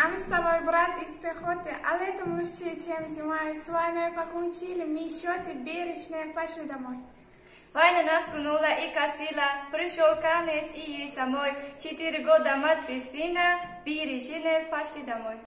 А мы с тобой брат из пехоты, а летом лучше, чем зимой. С войной покончили, мы счеты бережные пошли домой. Война нас кунула и косила, пришел конец и есть домой. Четыре года мать без сына, бережные пошли домой.